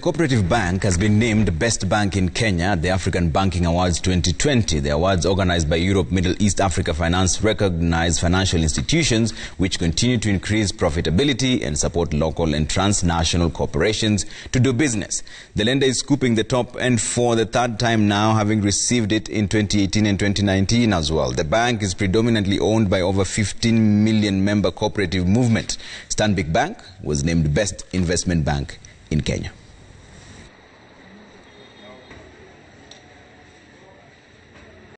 Cooperative Bank has been named Best Bank in Kenya at the African Banking Awards 2020. The awards organized by Europe, Middle East, Africa Finance recognize financial institutions which continue to increase profitability and support local and transnational corporations to do business. The lender is scooping the top and for the third time now, having received it in 2018 and 2019 as well. The bank is predominantly owned by over 15 million member cooperative movement. Stanbic Bank was named Best Investment Bank in Kenya.